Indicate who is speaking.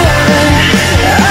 Speaker 1: I